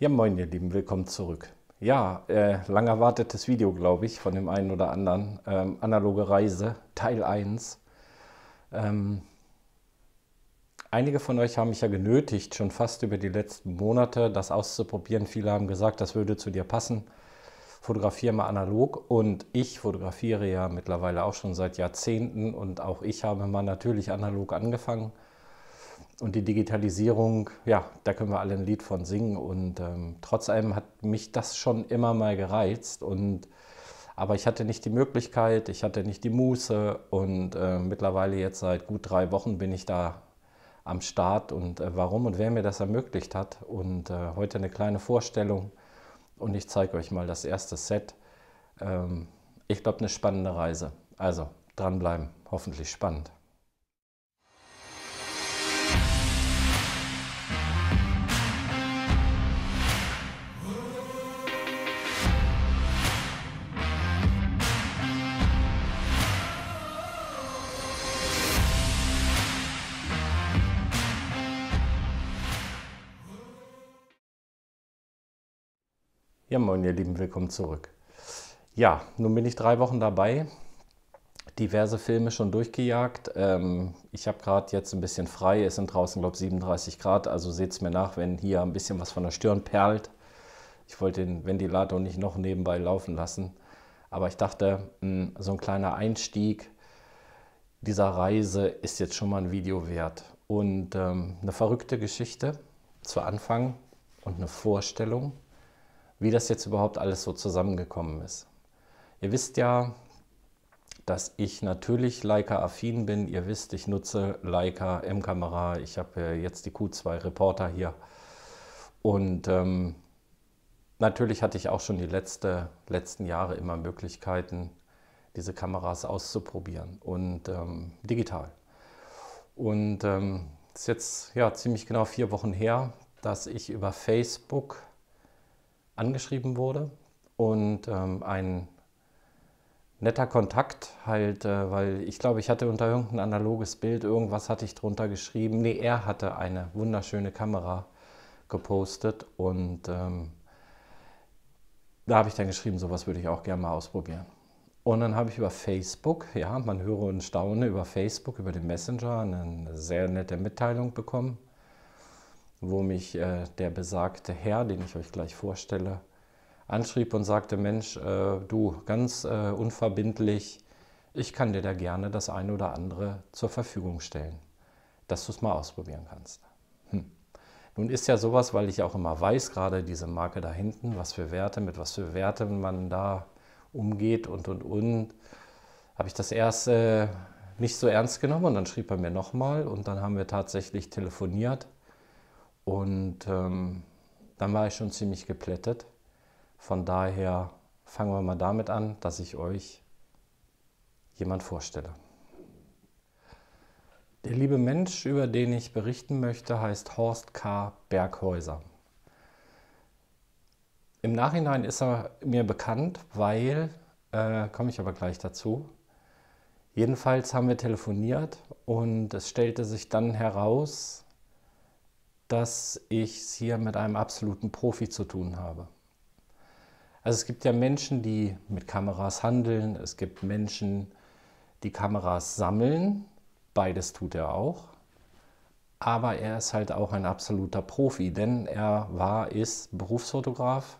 Ja, moin ihr Lieben, willkommen zurück. Ja, äh, lang erwartetes Video, glaube ich, von dem einen oder anderen. Ähm, analoge Reise, Teil 1. Ähm, einige von euch haben mich ja genötigt, schon fast über die letzten Monate das auszuprobieren. Viele haben gesagt, das würde zu dir passen. Fotografiere mal analog und ich fotografiere ja mittlerweile auch schon seit Jahrzehnten und auch ich habe mal natürlich analog angefangen und die Digitalisierung, ja, da können wir alle ein Lied von singen. Und ähm, trotz allem hat mich das schon immer mal gereizt. Und, aber ich hatte nicht die Möglichkeit, ich hatte nicht die Muße. Und äh, mittlerweile jetzt seit gut drei Wochen bin ich da am Start. Und äh, warum und wer mir das ermöglicht hat. Und äh, heute eine kleine Vorstellung. Und ich zeige euch mal das erste Set. Ähm, ich glaube, eine spannende Reise. Also dranbleiben, hoffentlich spannend. Ja, moin ihr Lieben, willkommen zurück. Ja, nun bin ich drei Wochen dabei, diverse Filme schon durchgejagt. Ähm, ich habe gerade jetzt ein bisschen frei, es sind draußen, glaube ich, 37 Grad, also seht es mir nach, wenn hier ein bisschen was von der Stirn perlt. Ich wollte den Ventilator nicht noch nebenbei laufen lassen, aber ich dachte, hm, so ein kleiner Einstieg dieser Reise ist jetzt schon mal ein Video wert. Und ähm, eine verrückte Geschichte zu Anfang und eine Vorstellung wie das jetzt überhaupt alles so zusammengekommen ist. Ihr wisst ja, dass ich natürlich Leica-affin bin. Ihr wisst, ich nutze Leica M-Kamera. Ich habe jetzt die Q2 Reporter hier. Und ähm, natürlich hatte ich auch schon die letzte, letzten Jahre immer Möglichkeiten, diese Kameras auszuprobieren und ähm, digital. Und ähm, es ist jetzt ja, ziemlich genau vier Wochen her, dass ich über Facebook angeschrieben wurde und ähm, ein netter Kontakt halt, äh, weil ich glaube, ich hatte unter irgendein analoges Bild, irgendwas hatte ich drunter geschrieben. Nee, er hatte eine wunderschöne Kamera gepostet und ähm, da habe ich dann geschrieben, sowas würde ich auch gerne mal ausprobieren. Und dann habe ich über Facebook, ja, man höre und staune, über Facebook, über den Messenger eine sehr nette Mitteilung bekommen wo mich äh, der besagte Herr, den ich euch gleich vorstelle, anschrieb und sagte, Mensch, äh, du, ganz äh, unverbindlich, ich kann dir da gerne das eine oder andere zur Verfügung stellen, dass du es mal ausprobieren kannst. Hm. Nun ist ja sowas, weil ich auch immer weiß, gerade diese Marke da hinten, was für Werte, mit was für Werten man da umgeht und, und, und, habe ich das erst äh, nicht so ernst genommen und dann schrieb er mir nochmal und dann haben wir tatsächlich telefoniert und ähm, dann war ich schon ziemlich geplättet. Von daher fangen wir mal damit an, dass ich euch jemand vorstelle. Der liebe Mensch, über den ich berichten möchte, heißt Horst K. Berghäuser. Im Nachhinein ist er mir bekannt, weil, äh, komme ich aber gleich dazu, jedenfalls haben wir telefoniert und es stellte sich dann heraus, dass ich es hier mit einem absoluten Profi zu tun habe. Also es gibt ja Menschen, die mit Kameras handeln, es gibt Menschen, die Kameras sammeln, beides tut er auch. Aber er ist halt auch ein absoluter Profi, denn er war, ist Berufsfotograf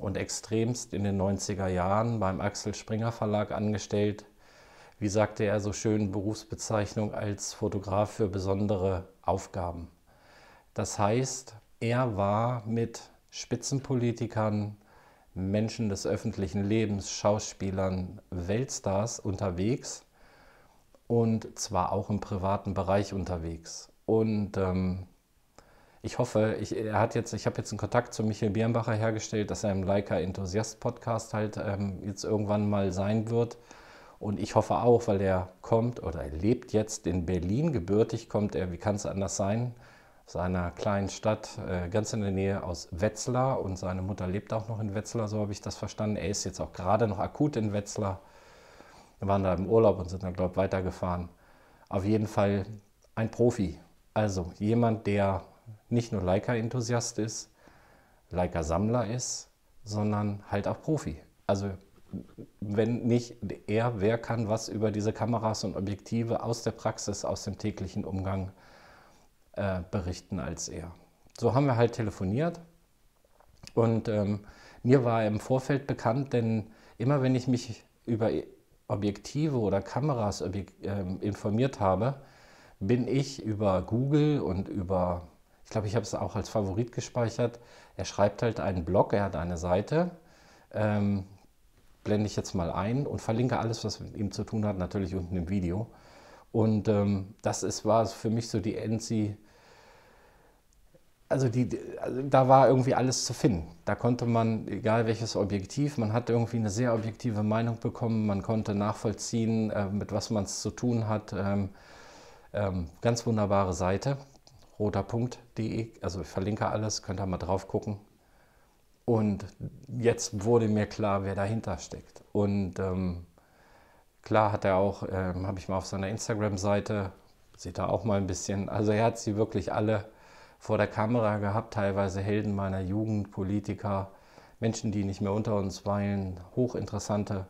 und extremst in den 90er Jahren beim Axel Springer Verlag angestellt. Wie sagte er so schön, Berufsbezeichnung als Fotograf für besondere Aufgaben. Das heißt, er war mit Spitzenpolitikern, Menschen des öffentlichen Lebens, Schauspielern, Weltstars unterwegs und zwar auch im privaten Bereich unterwegs. Und ähm, ich hoffe, ich, er hat jetzt, ich habe jetzt einen Kontakt zu Michael Birnbacher hergestellt, dass er im Leica Enthusiast Podcast halt ähm, jetzt irgendwann mal sein wird. Und ich hoffe auch, weil er kommt oder er lebt jetzt in Berlin, gebürtig kommt er, wie kann es anders sein, seiner kleinen Stadt, äh, ganz in der Nähe aus Wetzlar. Und seine Mutter lebt auch noch in Wetzlar, so habe ich das verstanden. Er ist jetzt auch gerade noch akut in Wetzlar. Wir waren da im Urlaub und sind dann, glaube ich, weitergefahren. Auf jeden Fall ein Profi. Also jemand, der nicht nur Leica-Enthusiast ist, Leica-Sammler ist, sondern halt auch Profi. Also wenn nicht er, wer kann was über diese Kameras und Objektive aus der Praxis, aus dem täglichen Umgang äh, berichten als er. So haben wir halt telefoniert und ähm, mir war im Vorfeld bekannt, denn immer wenn ich mich über Objektive oder Kameras äh, informiert habe, bin ich über Google und über, ich glaube, ich habe es auch als Favorit gespeichert. Er schreibt halt einen Blog, er hat eine Seite, ähm, blende ich jetzt mal ein und verlinke alles, was mit ihm zu tun hat, natürlich unten im Video. Und ähm, das ist, war für mich so die Endsy, also, die, also da war irgendwie alles zu finden. Da konnte man, egal welches Objektiv, man hat irgendwie eine sehr objektive Meinung bekommen, man konnte nachvollziehen, äh, mit was man es zu tun hat. Ähm, ähm, ganz wunderbare Seite, roterpunkt.de, also ich verlinke alles, könnt ihr mal drauf gucken. Und jetzt wurde mir klar, wer dahinter steckt. Und ähm, klar hat er auch, ähm, habe ich mal auf seiner Instagram-Seite, sieht er auch mal ein bisschen, also er hat sie wirklich alle vor der Kamera gehabt, teilweise Helden meiner Jugend, Politiker, Menschen, die nicht mehr unter uns weilen, hochinteressante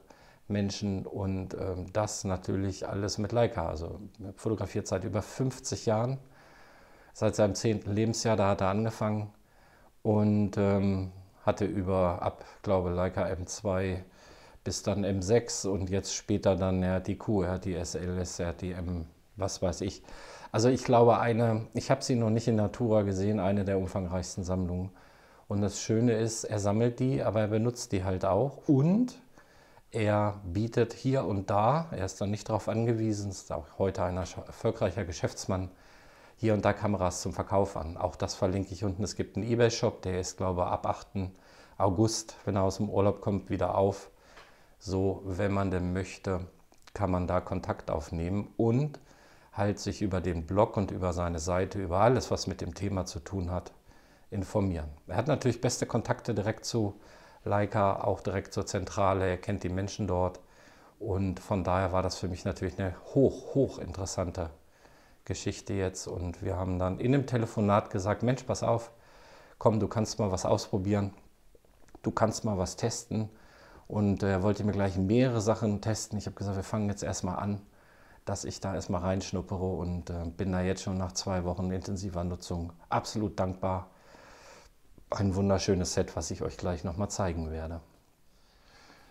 Menschen und ähm, das natürlich alles mit Leica. Also fotografiert seit über 50 Jahren, seit seinem 10. Lebensjahr, da hat er angefangen und ähm, hatte über ab, glaube Leica M2 bis dann M6 und jetzt später dann, er hat die Q, er hat die SLS, er hat die M, was weiß ich. Also ich glaube, eine, ich habe sie noch nicht in Natura gesehen, eine der umfangreichsten Sammlungen. Und das Schöne ist, er sammelt die, aber er benutzt die halt auch. Und er bietet hier und da, er ist dann nicht darauf angewiesen, ist auch heute ein erfolgreicher Geschäftsmann, hier und da Kameras zum Verkauf an. Auch das verlinke ich unten. Es gibt einen Ebay-Shop, der ist, glaube ich, ab 8. August, wenn er aus dem Urlaub kommt, wieder auf. So, wenn man denn möchte, kann man da Kontakt aufnehmen und halt sich über den Blog und über seine Seite, über alles, was mit dem Thema zu tun hat, informieren. Er hat natürlich beste Kontakte direkt zu Leica, auch direkt zur Zentrale, er kennt die Menschen dort. Und von daher war das für mich natürlich eine hoch, hoch interessante Geschichte jetzt. Und wir haben dann in dem Telefonat gesagt, Mensch, pass auf, komm, du kannst mal was ausprobieren, du kannst mal was testen. Und er wollte mir gleich mehrere Sachen testen. Ich habe gesagt, wir fangen jetzt erstmal an dass ich da erstmal reinschnuppere und äh, bin da jetzt schon nach zwei Wochen intensiver Nutzung absolut dankbar. Ein wunderschönes Set, was ich euch gleich nochmal zeigen werde.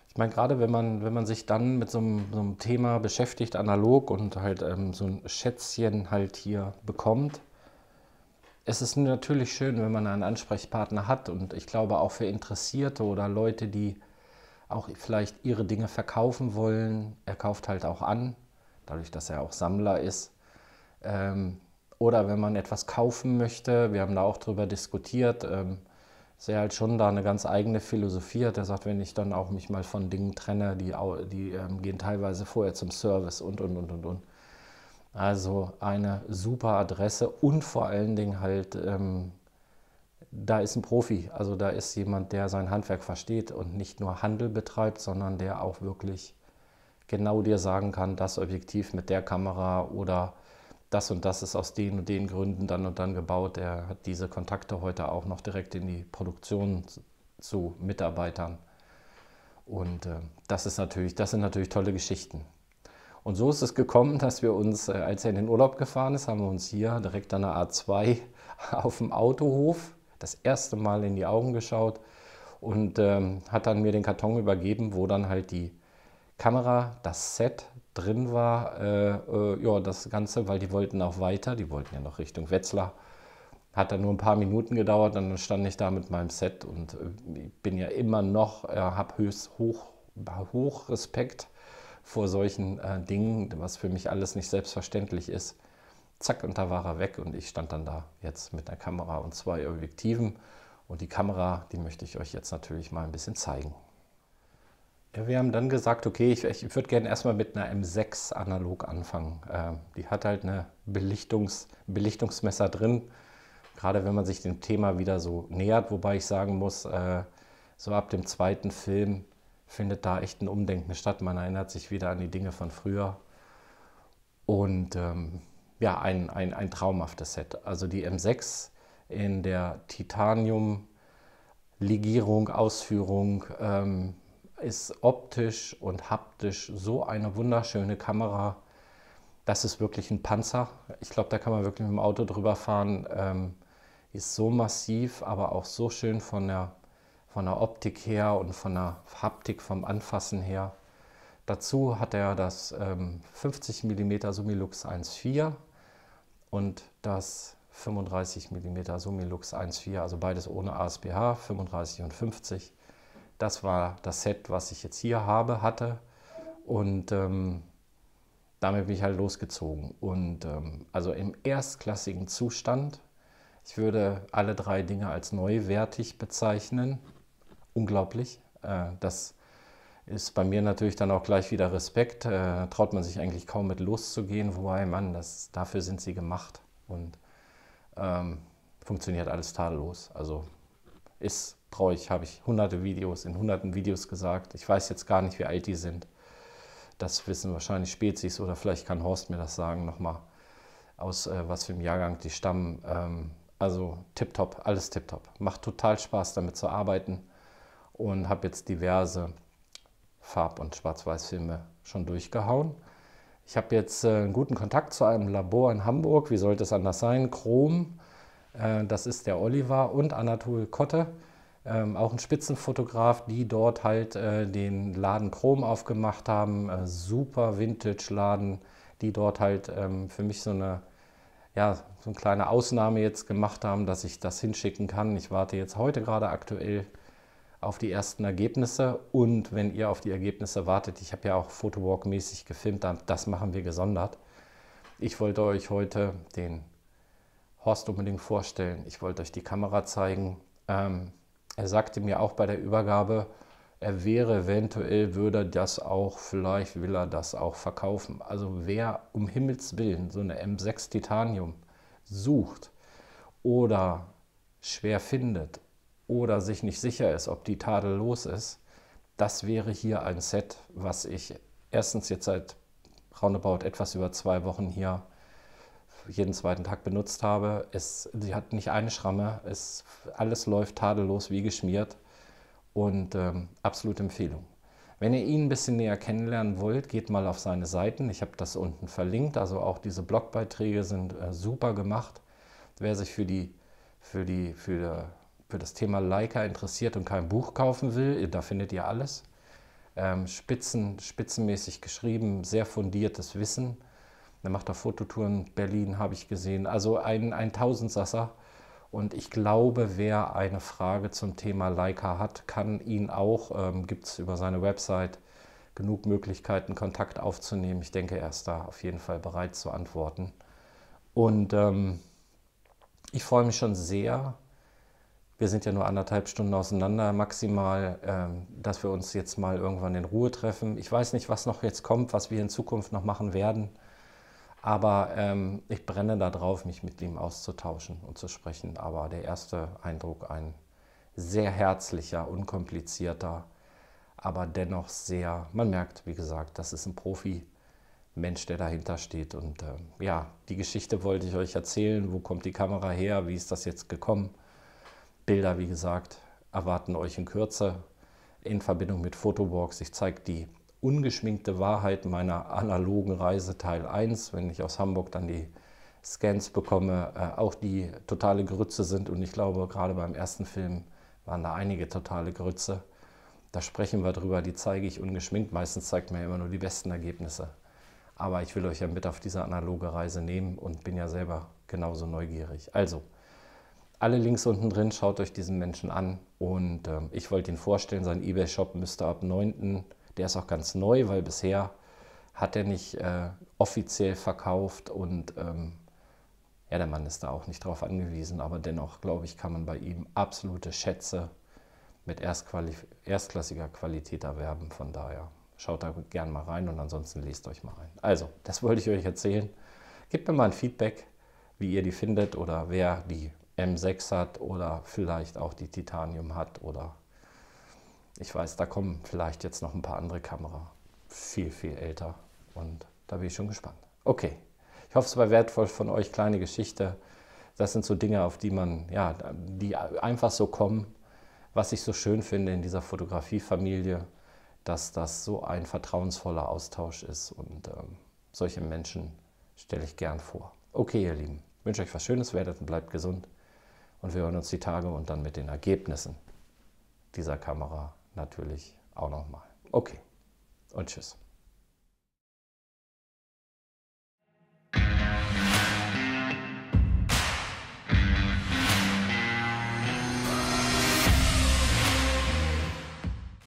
Ich meine, gerade wenn man, wenn man sich dann mit so einem, so einem Thema beschäftigt, analog und halt ähm, so ein Schätzchen halt hier bekommt, es ist natürlich schön, wenn man einen Ansprechpartner hat und ich glaube auch für Interessierte oder Leute, die auch vielleicht ihre Dinge verkaufen wollen, er kauft halt auch an dadurch, dass er auch Sammler ist. Ähm, oder wenn man etwas kaufen möchte, wir haben da auch drüber diskutiert, ähm, ist er halt schon da eine ganz eigene Philosophie hat. Er sagt, wenn ich dann auch mich mal von Dingen trenne, die, die ähm, gehen teilweise vorher zum Service und, und, und, und, und. Also eine super Adresse und vor allen Dingen halt, ähm, da ist ein Profi. Also da ist jemand, der sein Handwerk versteht und nicht nur Handel betreibt, sondern der auch wirklich genau dir sagen kann, das Objektiv mit der Kamera oder das und das ist aus den und den Gründen dann und dann gebaut. Er hat diese Kontakte heute auch noch direkt in die Produktion zu Mitarbeitern. Und äh, das, ist natürlich, das sind natürlich tolle Geschichten. Und so ist es gekommen, dass wir uns, äh, als er in den Urlaub gefahren ist, haben wir uns hier direkt an der A2 auf dem Autohof das erste Mal in die Augen geschaut und ähm, hat dann mir den Karton übergeben, wo dann halt die Kamera, das Set drin war, äh, äh, ja, das Ganze, weil die wollten auch weiter, die wollten ja noch Richtung Wetzlar. Hat dann nur ein paar Minuten gedauert dann stand ich da mit meinem Set und äh, bin ja immer noch, äh, habe höchst hoch, hoch Respekt vor solchen äh, Dingen, was für mich alles nicht selbstverständlich ist. Zack, und da war er weg und ich stand dann da jetzt mit einer Kamera und zwei Objektiven. Und die Kamera, die möchte ich euch jetzt natürlich mal ein bisschen zeigen. Ja, wir haben dann gesagt, okay, ich, ich würde gerne erstmal mit einer M6 analog anfangen. Äh, die hat halt eine Belichtungs, Belichtungsmesser drin, gerade wenn man sich dem Thema wieder so nähert, wobei ich sagen muss, äh, so ab dem zweiten Film findet da echt ein Umdenken statt. Man erinnert sich wieder an die Dinge von früher. Und ähm, ja, ein, ein, ein traumhaftes Set. Also die M6 in der Titanium Legierung, Ausführung, ähm, ist optisch und haptisch so eine wunderschöne Kamera. Das ist wirklich ein Panzer. Ich glaube, da kann man wirklich mit dem Auto drüber fahren. Ähm, ist so massiv, aber auch so schön von der, von der Optik her und von der Haptik vom Anfassen her. Dazu hat er das ähm, 50 mm Sumilux 1.4 und das 35 mm Sumilux 1.4, also beides ohne ASBH, 35 und 50. Das war das Set, was ich jetzt hier habe, hatte. Und ähm, damit bin ich halt losgezogen. Und ähm, also im erstklassigen Zustand. Ich würde alle drei Dinge als neuwertig bezeichnen. Unglaublich. Äh, das ist bei mir natürlich dann auch gleich wieder Respekt. Äh, traut man sich eigentlich kaum mit loszugehen. Wobei, Mann, das, dafür sind sie gemacht. Und ähm, funktioniert alles tadellos. Also ist traurig, habe ich hunderte Videos, in hunderten Videos gesagt. Ich weiß jetzt gar nicht, wie alt die sind. Das wissen wahrscheinlich Spezies oder vielleicht kann Horst mir das sagen nochmal, aus äh, was für einem Jahrgang die stammen. Ähm, also tipptopp, alles tipptopp. Macht total Spaß damit zu arbeiten und habe jetzt diverse Farb- und Schwarz-Weiß-Filme schon durchgehauen. Ich habe jetzt äh, einen guten Kontakt zu einem Labor in Hamburg. Wie sollte es anders sein? Chrom, äh, das ist der Oliver und Anatol Kotte, ähm, auch ein Spitzenfotograf, die dort halt äh, den Laden Chrom aufgemacht haben. super Vintage-Laden, die dort halt ähm, für mich so eine, ja, so eine kleine Ausnahme jetzt gemacht haben, dass ich das hinschicken kann. Ich warte jetzt heute gerade aktuell auf die ersten Ergebnisse und wenn ihr auf die Ergebnisse wartet, ich habe ja auch Photowalk-mäßig gefilmt, das machen wir gesondert. Ich wollte euch heute den Horst unbedingt vorstellen. Ich wollte euch die Kamera zeigen. Ähm, er sagte mir auch bei der Übergabe, er wäre eventuell, würde das auch, vielleicht will er das auch verkaufen. Also wer um Himmels Willen so eine M6 Titanium sucht oder schwer findet oder sich nicht sicher ist, ob die tadellos ist, das wäre hier ein Set, was ich erstens jetzt seit roundabout etwas über zwei Wochen hier jeden zweiten Tag benutzt habe. Es, sie hat nicht eine Schramme, es, alles läuft tadellos wie geschmiert und ähm, absolute Empfehlung. Wenn ihr ihn ein bisschen näher kennenlernen wollt, geht mal auf seine Seiten. Ich habe das unten verlinkt, also auch diese Blogbeiträge sind äh, super gemacht. Wer sich für, die, für, die, für für das Thema Leica interessiert und kein Buch kaufen will, da findet ihr alles. Ähm, Spitzen, spitzenmäßig geschrieben, sehr fundiertes Wissen. Er macht auch Fototouren Berlin, habe ich gesehen. Also ein, ein Tausendsasser. Und ich glaube, wer eine Frage zum Thema Leica hat, kann ihn auch, ähm, gibt es über seine Website genug Möglichkeiten, Kontakt aufzunehmen. Ich denke, er ist da auf jeden Fall bereit zu antworten. Und ähm, ich freue mich schon sehr, wir sind ja nur anderthalb Stunden auseinander maximal, ähm, dass wir uns jetzt mal irgendwann in Ruhe treffen. Ich weiß nicht, was noch jetzt kommt, was wir in Zukunft noch machen werden, aber ähm, ich brenne darauf, mich mit ihm auszutauschen und zu sprechen. Aber der erste Eindruck, ein sehr herzlicher, unkomplizierter, aber dennoch sehr, man merkt, wie gesagt, das ist ein Profi. Mensch, der dahinter steht. Und äh, ja, die Geschichte wollte ich euch erzählen. Wo kommt die Kamera her? Wie ist das jetzt gekommen? Bilder, wie gesagt, erwarten euch in Kürze in Verbindung mit Photowalks. Ich zeige die ungeschminkte Wahrheit meiner analogen Reise Teil 1, wenn ich aus Hamburg dann die Scans bekomme, äh, auch die totale Grütze sind. Und ich glaube, gerade beim ersten Film waren da einige totale Grütze. Da sprechen wir drüber, die zeige ich ungeschminkt. Meistens zeigt man ja immer nur die besten Ergebnisse. Aber ich will euch ja mit auf diese analoge Reise nehmen und bin ja selber genauso neugierig. Also, alle Links unten drin, schaut euch diesen Menschen an. Und äh, ich wollte ihn vorstellen, sein Ebay-Shop müsste ab 9. Der ist auch ganz neu, weil bisher hat er nicht äh, offiziell verkauft und ähm, ja, der Mann ist da auch nicht drauf angewiesen, aber dennoch, glaube ich, kann man bei ihm absolute Schätze mit erstklassiger Qualität erwerben. Von daher schaut da gerne mal rein und ansonsten lest euch mal rein. Also, das wollte ich euch erzählen. Gebt mir mal ein Feedback, wie ihr die findet oder wer die M6 hat oder vielleicht auch die Titanium hat oder ich weiß, da kommen vielleicht jetzt noch ein paar andere Kamera, viel, viel älter und da bin ich schon gespannt. Okay, ich hoffe, es war wertvoll von euch, kleine Geschichte. Das sind so Dinge, auf die man, ja, die einfach so kommen. was ich so schön finde in dieser Fotografiefamilie, dass das so ein vertrauensvoller Austausch ist und ähm, solche Menschen stelle ich gern vor. Okay, ihr Lieben, wünsche euch was Schönes, werdet und bleibt gesund und wir hören uns die Tage und dann mit den Ergebnissen dieser Kamera natürlich auch nochmal. Okay und tschüss.